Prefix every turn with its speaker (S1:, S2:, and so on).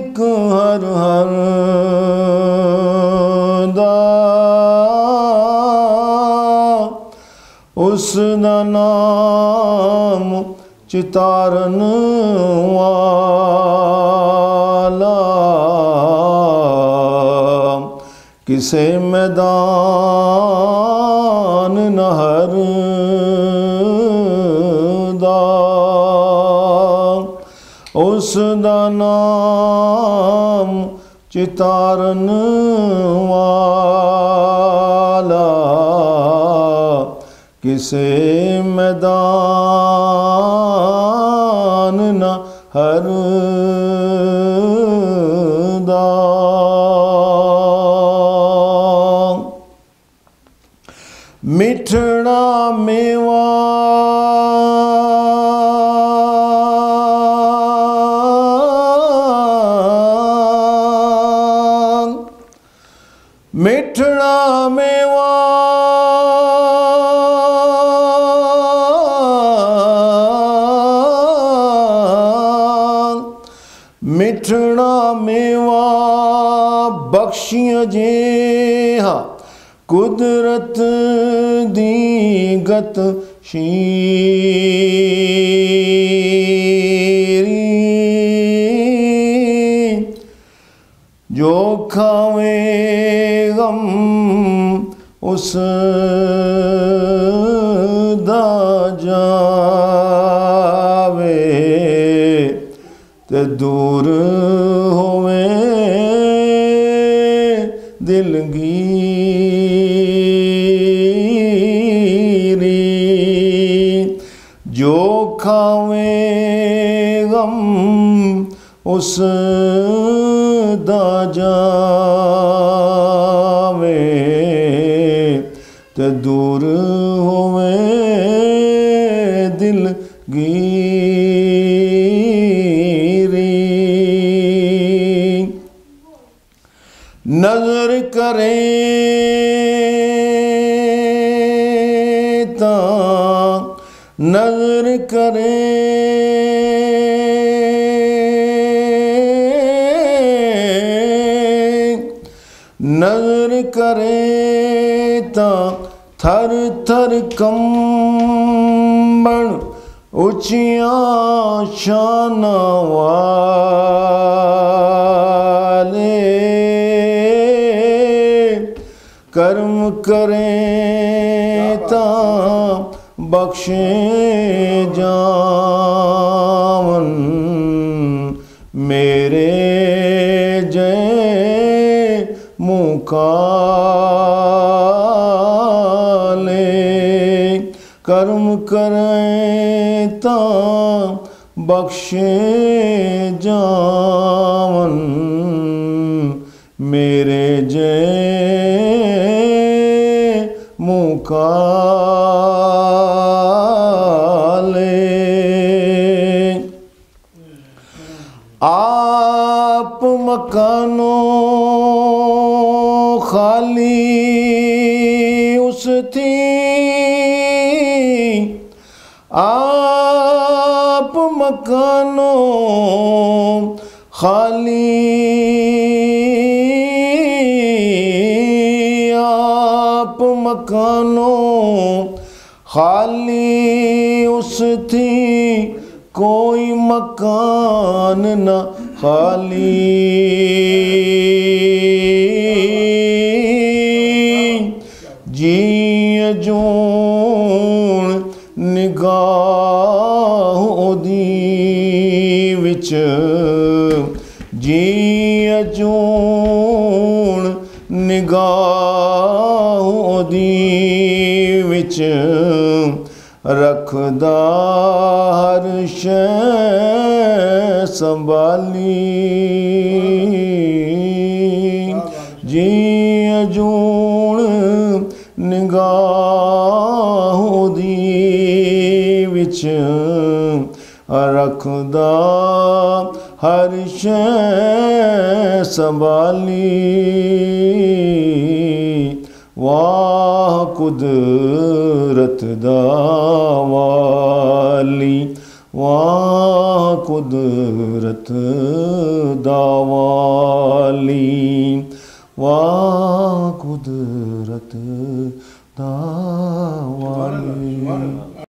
S1: एक हर हर दा। नाम चितारन वाला। किसे मैदान ਉਸ ਦਾ ਨਾਮ ਚਿਤਾਰਨ ਵਾਲਾ। ਕਿਸੇ ਮੈਦਾਨ ਨਾ ਹਰ ਦਾ ਮਿਠੜਾ ਮੇਵਾ मेवा बख्शिया जे हाँ कुदरत दीगत शीरी। जो खावे गम उस दा ते दूर दिलगीरी। जो खावे गम उस दा जावे। दूर होवे दिल गिरी नज़र करें ता नज़र करें। नज़र करें ता थर थर कंबण उचिया शाना करें ताम बख्शे जावन मेरे जय मुकाले कर्म करें ताम बख्शे जावन मेरे जय वाले। आप मकानों खाली उस थी। आप मकानों खाली मकानों खाली उस थी कोई मकान न खाली ਜੀ ਜੂਣ ਨਿਗਾਹ ਉਹਦੀ ਵਿੱਚ ਜੀ ਜੂਣ ਨਿਗਾਹ ਗੋਦੀ ਵਿੱਚ ਰੱਖਦਾ ਹਰ ਸ਼ੈ ਸੰਭਾਲੀ ਜੀ ਅਜੂਣ ਨਿਗਾਹ ਦੀ ਵਿੱਚ ਰੱਖਦਾ ਹਰ ਸ਼ੈ ਸੰਭਾਲੀ ਵਾਹ कुदरत दावाली वाह कुदरत दावाली वाह कुदरत दावाली।